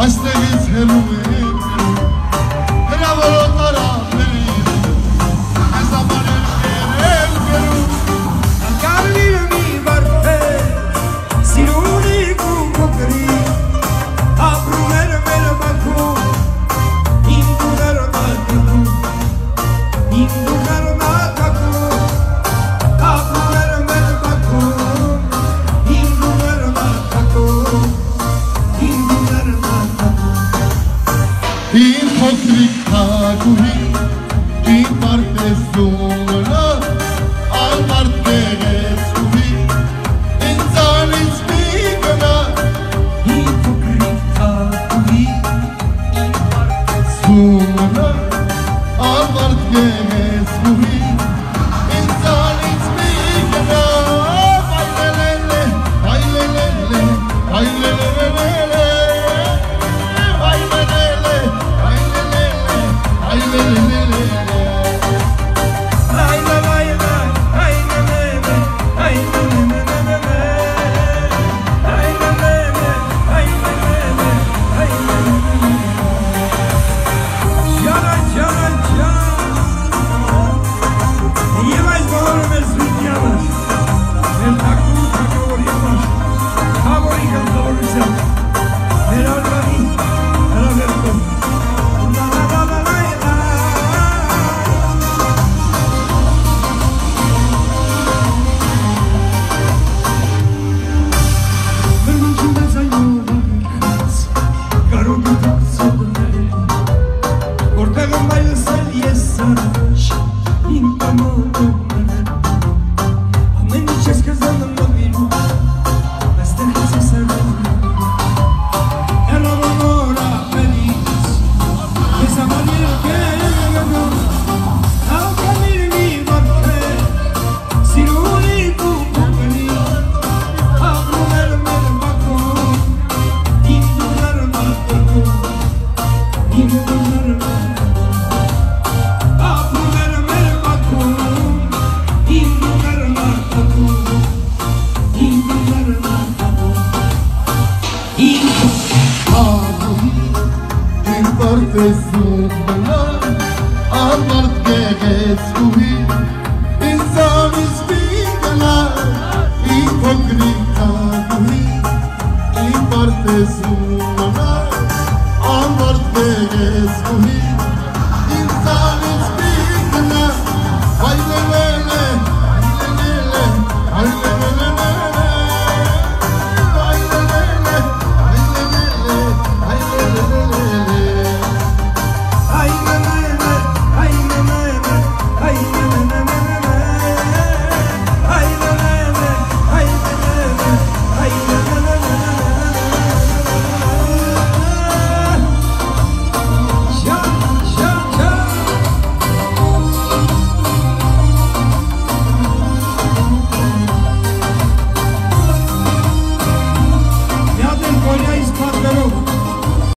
Ashtë të Kumana, Albert Gemes Muhi السوق بالنار عبرت جاجات سوبي انسان جديد لا في فكري تابوي عبرت السوق بالنار عبرت جاجات سوبي